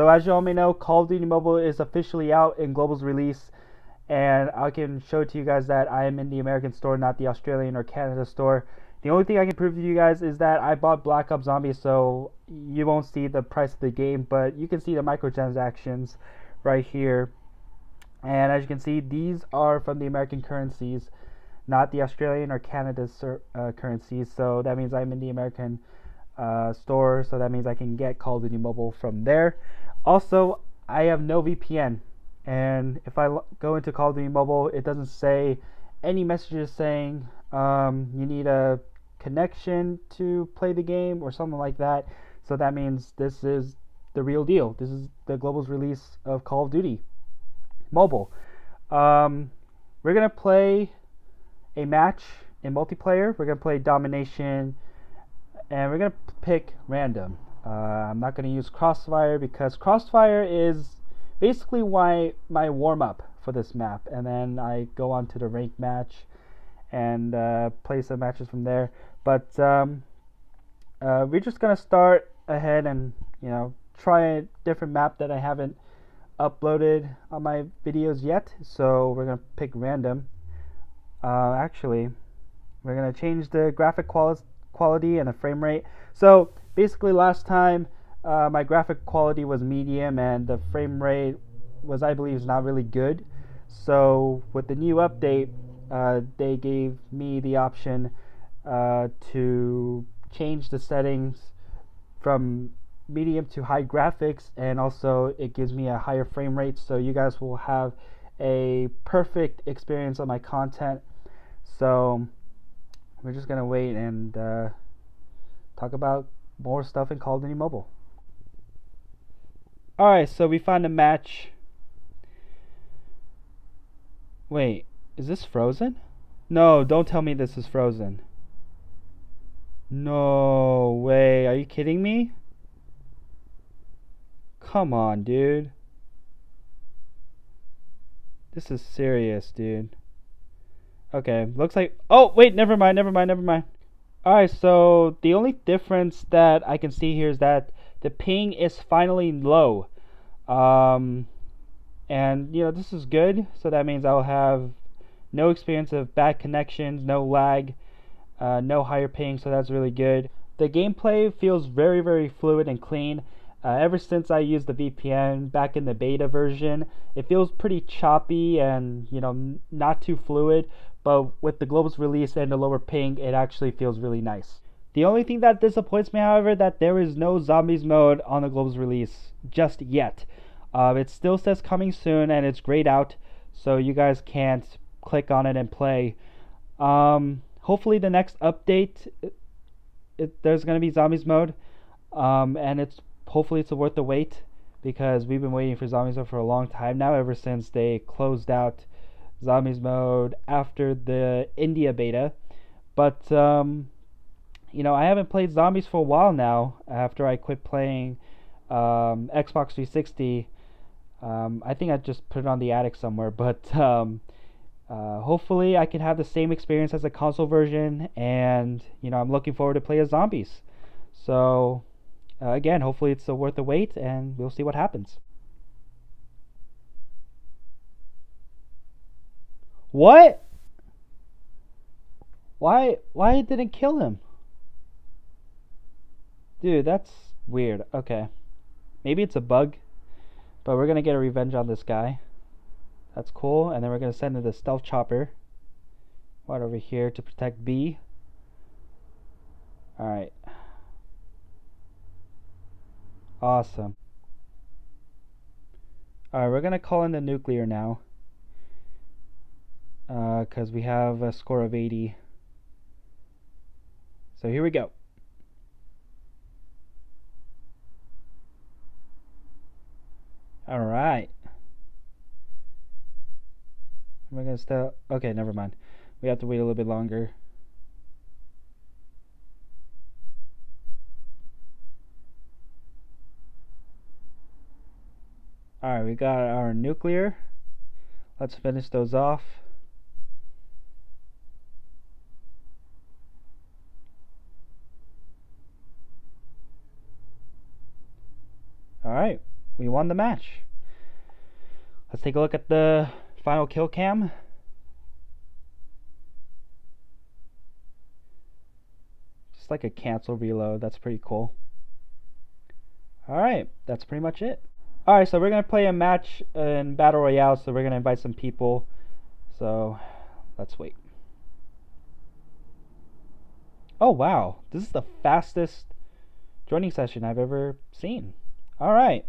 So as you all may know, Call of Duty Mobile is officially out in Global's release, and I can show to you guys that I am in the American store, not the Australian or Canada store. The only thing I can prove to you guys is that I bought Black Ops Zombies, so you won't see the price of the game, but you can see the microtransactions right here. And as you can see, these are from the American currencies, not the Australian or Canada uh, currencies. So that means I'm in the American uh, store, so that means I can get Call of Duty Mobile from there. Also, I have no VPN, and if I go into Call of Duty Mobile, it doesn't say any messages saying um, you need a connection to play the game or something like that. So that means this is the real deal. This is the global's release of Call of Duty Mobile. Um, we're gonna play a match in multiplayer. We're gonna play domination, and we're gonna pick random. Uh, I'm not gonna use crossfire because crossfire is basically why my warm up for this map, and then I go on to the ranked match and uh, play some matches from there. But um, uh, we're just gonna start ahead and you know try a different map that I haven't uploaded on my videos yet. So we're gonna pick random. Uh, actually, we're gonna change the graphic quali quality and the frame rate. So basically, last time uh, my graphic quality was medium and the frame rate was, I believe, is not really good. So with the new update, uh, they gave me the option uh, to change the settings from medium to high graphics and also it gives me a higher frame rate so you guys will have a perfect experience on my content so we're just gonna wait and uh, talk about more stuff in Call of Duty Mobile alright so we found a match wait is this frozen no don't tell me this is frozen no way. Are you kidding me? Come on, dude. This is serious, dude. Okay, looks like... Oh, wait, never mind, never mind, never mind. Alright, so the only difference that I can see here is that the ping is finally low. Um, and, you know, this is good. So that means I'll have no experience of bad connections, no lag uh, no higher ping, so that's really good. The gameplay feels very, very fluid and clean. Uh, ever since I used the VPN back in the beta version, it feels pretty choppy and you know not too fluid. But with the Globes release and the lower ping, it actually feels really nice. The only thing that disappoints me, however, that there is no zombies mode on the Globes release just yet. Uh, it still says coming soon and it's grayed out, so you guys can't click on it and play. Um, hopefully the next update it, it, there's going to be zombies mode um, and it's hopefully it's worth the wait because we've been waiting for zombies mode for a long time now ever since they closed out zombies mode after the india beta. But um, you know i haven't played zombies for a while now after i quit playing um, xbox 360 um, i think i just put it on the attic somewhere but um, uh, hopefully I can have the same experience as the console version and you know I'm looking forward to play as zombies. So uh, again hopefully it's uh, worth the wait and we'll see what happens what why why it didn't kill him dude that's weird okay maybe it's a bug but we're gonna get a revenge on this guy that's cool. And then we're to send in the stealth chopper right over here to protect B. Alright. Awesome. Alright, we're to call in the nuclear now. Because uh, we have a score of 80. So here we go. Alright. Am I gonna stop? Okay, never mind. We have to wait a little bit longer. Alright, we got our nuclear. Let's finish those off. Alright, we won the match. Let's take a look at the final kill cam. Just like a cancel reload. That's pretty cool. Alright, that's pretty much it. Alright, so we're going to play a match in Battle Royale, so we're going to invite some people. So, let's wait. Oh, wow. This is the fastest joining session I've ever seen. Alright.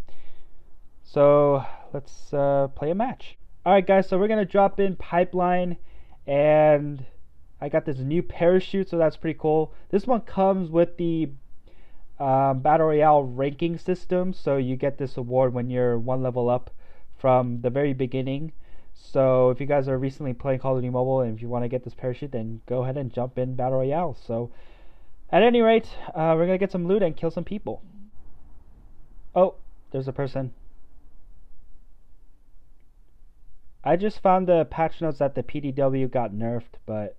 So, let's uh, play a match. Alright, guys, so we're going to drop in Pipeline, and I got this new parachute, so that's pretty cool. This one comes with the um, Battle Royale ranking system, so you get this award when you're one level up from the very beginning. So if you guys are recently playing Call of Duty Mobile and if you want to get this parachute, then go ahead and jump in Battle Royale. So at any rate, uh, we're gonna get some loot and kill some people. Oh, there's a person. I just found the patch notes that the PDW got nerfed, but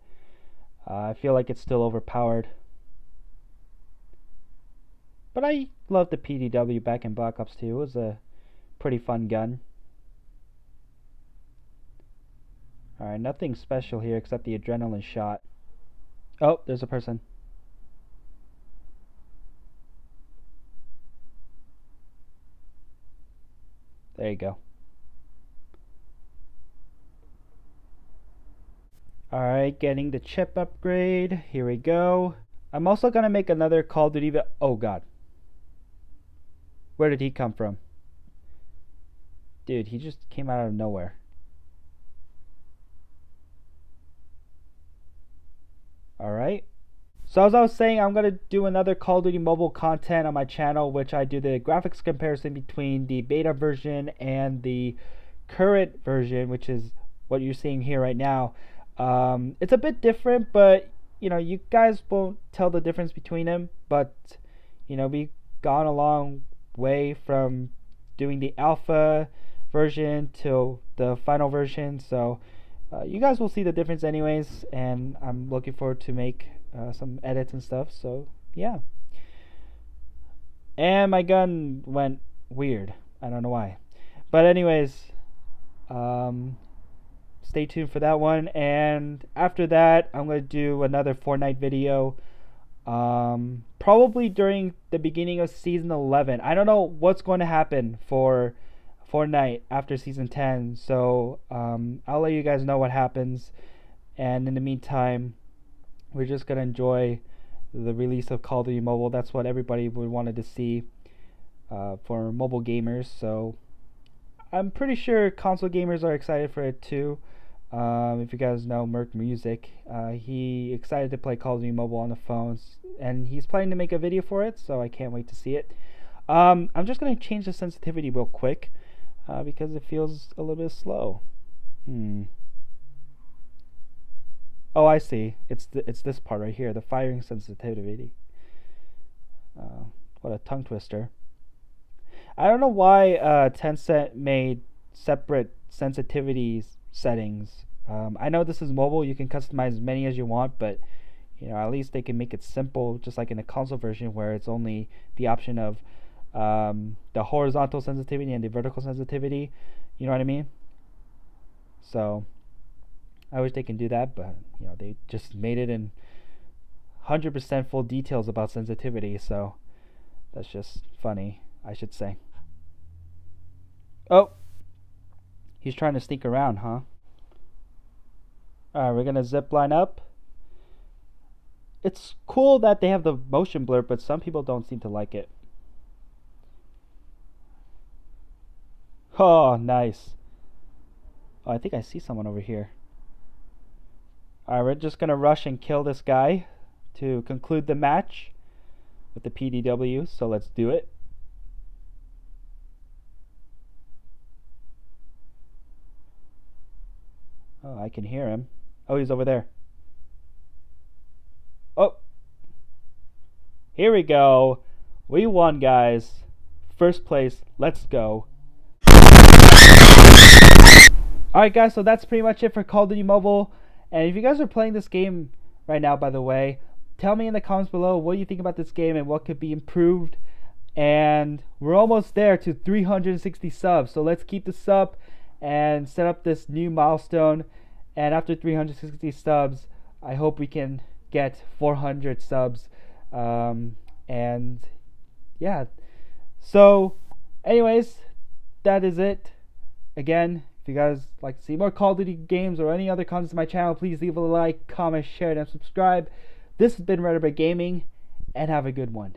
uh, I feel like it's still overpowered. But I love the PDW back in Black Ops 2. It was a pretty fun gun. Alright, nothing special here except the adrenaline shot. Oh, there's a person. There you go. Alright, getting the chip upgrade. Here we go. I'm also going to make another Call of Duty. Oh, God. Where did he come from? Dude, he just came out of nowhere. Alright. So as I was saying, I'm going to do another Call of Duty mobile content on my channel, which I do the graphics comparison between the beta version and the current version, which is what you're seeing here right now. Um, it's a bit different, but you know, you guys won't tell the difference between them. But you know, we've gone a long way from doing the alpha version to the final version. So uh, you guys will see the difference anyways, and I'm looking forward to make uh, some edits and stuff. So yeah. And my gun went weird. I don't know why. But anyways, um, stay tuned for that one. And after that, I'm going to do another Fortnite video. Um, probably during the beginning of season 11. I don't know what's going to happen for Fortnite after season 10. So um, I'll let you guys know what happens. And in the meantime, we're just going to enjoy the release of Call of Duty Mobile. That's what everybody would wanted to see uh, for mobile gamers. So I'm pretty sure console gamers are excited for it too. Um, if you guys know Merc Music, uh, he excited to play Call of Duty Mobile on the phones, and he's planning to make a video for it, so I can't wait to see it. Um, I'm just going to change the sensitivity real quick, uh, because it feels a little bit slow. Hmm. Oh, I see. It's th it's this part right here, the firing sensitivity. Uh, what a tongue twister. I don't know why uh, Tencent made separate sensitivities settings. Um, I know this is mobile; you can customize as many as you want, but you know at least they can make it simple, just like in the console version where it's only the option of um, the horizontal sensitivity and the vertical sensitivity. You know what I mean? So I wish they can do that, but you know they just made it in 100% full details about sensitivity. So that's just funny, I should say. Oh, He's trying to sneak around, huh? Alright, we're gonna zip line up. It's cool that they have the motion blur, but some people don't seem to like it. Oh, nice. Oh, I think I see someone over here. Alright, we're just gonna rush and kill this guy to conclude the match with the PDW, so let's do it. I can hear him. Oh, he's over there. Oh. Here we go. We won, guys. First place. Let's go. Alright, guys, so that's pretty much it for Call of Duty Mobile. And if you guys are playing this game right now, by the way, tell me in the comments below what you think about this game and what could be improved. and we're almost there to 360 subs. So let's keep this up and set up this new milestone. And after 360 subs, I hope we can get 400 subs. Um, and yeah. So, anyways, that is it. Again, if you guys like to see more Call of Duty games or any other content to my channel, please leave a like, comment, share, and subscribe. This has been Red Gaming, and have a good one.